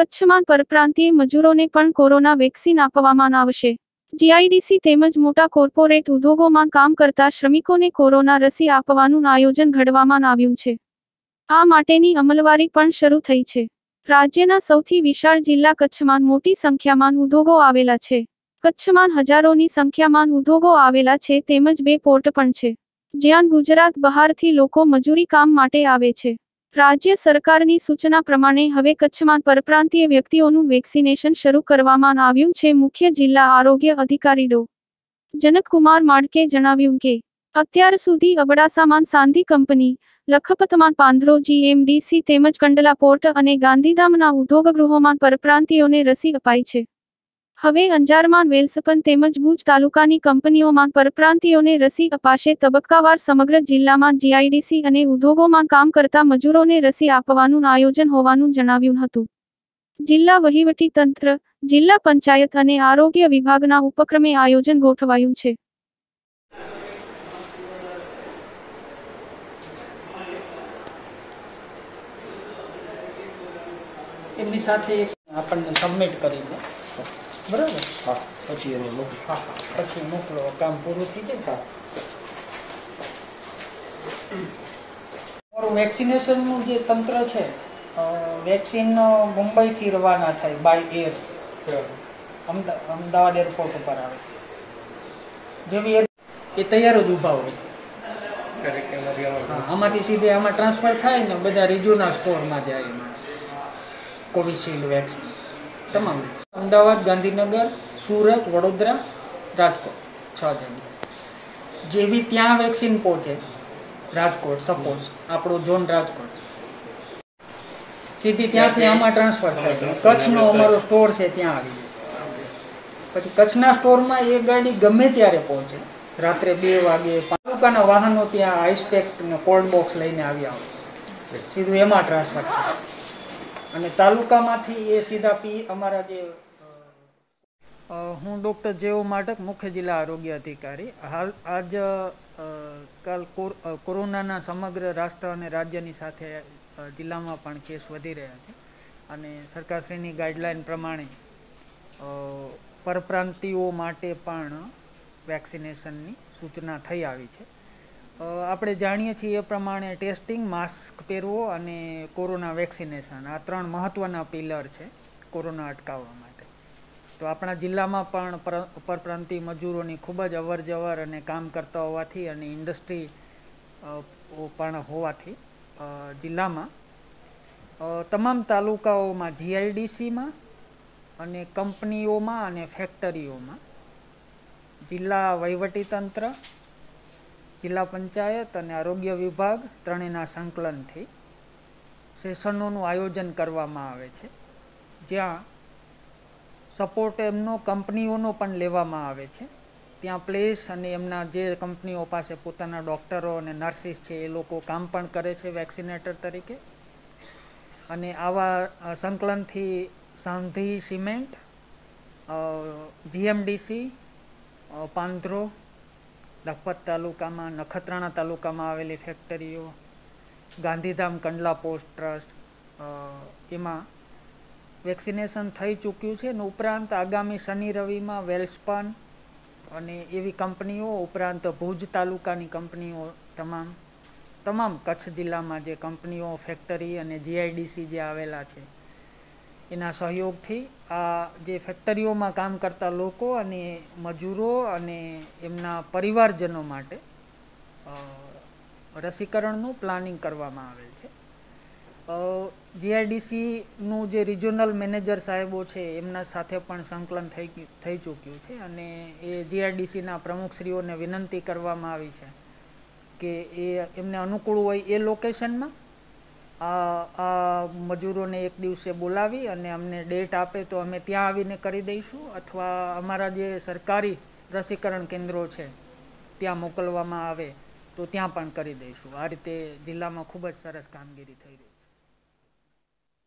કચ્છમાં પરપ્રાંતીય મજૂરોને પણ કોરોના વેક્સિન આપવામાં આવશે. જીઆઈડીસી તેમજ મોટા કોર્પોરેટ ઉદ્યોગોમાં કામ કરતા શ્રમિકોને કોરોના રસી આપવાનું આયોજન ઘડવામાં આવ્યું છે. આ માટેની અમલવારી પણ શરૂ થઈ છે. રાજ્યના સૌથી વિશાળ જિલ્લા કચ્છમાં મોટી સંખ્યામાં ઉદ્યોગો આવેલા છે. કચ્છમાં હજારોની સંખ્યામાં ઉદ્યોગો આવેલા છે તેમજ બે પોર્ટ પણ છે. જ્યાં ગુજરાત બહારથી લોકો મજૂરી કામ માટે આવે છે. રાજ્ય સરકારની સૂચના પ્રમાણે હવે કચ્છમાં પરપ્રાંતીય વ્યક્તિઓનું વેક્સિનેશન શરૂ કરવામાં આવ્યું છે. મુખ્ય જિલ્લા આરોગ્ય અધિકારી ડો. જનકકુમાર માડકે જણાવ્યું કે, અત્યાર સુધી અબડાસામાં સાંધી કંપની, લખપતમાં પાંદરોજી એમડીસી તેમજ કંડલા પોર્ટ અને ગાંધીધામના ઉદ્યોગગૃહોમાં પરપ્રાંતિયોને રસી અપાઈ છે. હવે અંજારમાં વેલસપન તેમજ ભુજ તાલુકાની કંપનીઓમાં પરપ્રાંતિયોને રસી અપાશે તબક્કાવાર સમગ્ર જિલ્લામાં જીઆઈડીસી અને ઉદ્યોગોમાં કામ કરતા મજૂરોને રસી આપવાનું આયોજન હોવાનું જણાવ્યું હતું. જિલ્લા વહીવટી તંત્ર, જિલ્લા પંચાયત અને આરોગ્ય વિભાગના ઉપક્રમે આયોજન ગોઠવાયું છે. એમની સાથે આપણને સબમિટ કરી બરાબર. હા પછી એને મોકલો. હા હા. પછી મોકલો. કામ પૂરું થઈ જાય તમારું વેક્સિનેશનનું જે તંત્ર છે વેક્સિન મુંબઈથી રવાના થાય બાય એર. અમદાવાદ એરપોર્ટ ઉપર આવે. જેવી એ તૈયાર જ ઊભા હોય. હા, આમાં આમાંથી સીધે આમાં ટ્રાન્સફર થાય ને બધા રિજ્યુના સ્ટોરમાં જાય એમાં. Covishield vaccine. તમામ અમદાવાદ ગાંધીનગર સુરત વડોદરા રાજકોટ. છ જગ્યા. જેવી ત્યાં વેક્સિન પહોંચે રાજકોટ સપોઝ આપણો ઝોન રાજકોટ. સીધી ત્યાંથી આમાં ટ્રાન્સફર થાય. કચ્છનો અમારો સ્ટોર છે ત્યાં આવી જાય. પછી કચ્છના સ્ટોરમાં એ ગાડી ગમે ત્યારે પહોંચે. રાત્રે બે વાગે તાલુકાના વાહનો ત્યાં આઈસપેક ને કોલ્ડ બોક્સ લઈને આવ્યા હોય. સીધું એમાં ટ્રાન્સફર થાય. અને તાલુકામાંથી એ સીધા પી અમારા જે હું ડૉક્ટર જેઓ માટક, મુખ્ય જિલ્લા આરોગ્ય અધિકારી. હાલ, આજ કાલ કોર- કોરોનાના સમગ્ર રાષ્ટ્ર અને રાજ્યની સાથે જિલ્લામાં પણ કેસ વધી રહ્યા છે. અને સરકારશ્રીની ગાઈડલાઈન પ્રમાણે પરપ્રાંતિઓ માટે પણ વેક્સિનેશનની સૂચના થઈ આવી છે. આપણે જાણીએ છીએ એ પ્રમાણે ટેસ્ટિંગ, માસ્ક પહેરવો અને કોરોના વેક્સિનેશન. આ ત્રણ મહત્ત્વના પિલર છે કોરોના અટકાવવા માટે. તો આપણા જિલ્લામાં પણ પરપ્રાંતિય મજૂરોની ખૂબ જ અવર જવર અને કામ કરતા હોવાથી અને ઇન્ડસ્ટ્રી પણ હોવાથી જિલ્લામાં તમામ તાલુકાઓમાં જીઆઈડીસીમાં અને કંપનીઓમાં અને ફેક્ટરીઓમાં જિલ્લા વહીવટીતંત્ર જિલ્લા પંચાયત અને આરોગ્ય વિભાગ ત્રણેયના સંકલનથી સેશનોનું આયોજન કરવામાં આવે છે. જ્યાં સપોર્ટ એમનો કંપનીઓનો પણ લેવામાં આવે છે. ત્યાં પ્લેસ અને એમના જે કંપનીઓ પાસે પોતાના ડૉક્ટરો અને નર્સિસ છે એ લોકો કામ પણ કરે છે વેક્સિનેટર તરીકે. અને આવા સંકલનથી સાંધી સિમેન્ટ જીએમડીસી પાંધ્રો લખપત તાલુકામાં, નખત્રાણા તાલુકામાં આવેલી ફેક્ટરીઓ ગાંધીધામ કંડલા પોસ્ટ ટ્રસ્ટ એમાં વેક્સિનેશન થઈ ચૂક્યું છે અને ઉપરાંત આગામી શનિ રવિમાં વેલ્સપન અને એવી કંપનીઓ, ઉપરાંત ભુજ તાલુકાની કંપનીઓ તમામ તમામ કચ્છ જિલ્લામાં જે કંપનીઓ ફેક્ટરી અને જીઆઈડીસી જે આવેલા છે. એના સહયોગથી આ જે ફેક્ટરીઓમાં કામ કરતા લોકો અને મજૂરો અને એમના પરિવારજનો માટે રસીકરણનું પ્લાનિંગ કરવામાં આવેલ છે. જીઆઈડીસીનું જે રિજનલ મેનેજર સાહેબો છે, એમના સાથે પણ સંકલન થઈ થઈ ચૂક્યું છે અને એ જીઆઈડીસીના પ્રમુખશ્રીઓને વિનંતી કરવામાં આવી છે કે એ એમને અનુકૂળ હોય એ લોકેશનમાં આ મજૂરોને એક દિવસે બોલાવી અને અમને ડેટ આપે તો અમે ત્યાં આવીને કરી દઈશું અથવા અમારા જે સરકારી રસીકરણ કેન્દ્રો છે, ત્યાં મોકલવામાં આવે તો ત્યાં પણ કરી દઈશું. આ રીતે જિલ્લામાં ખૂબ જ સરસ કામગીરી થઈ રહી છે.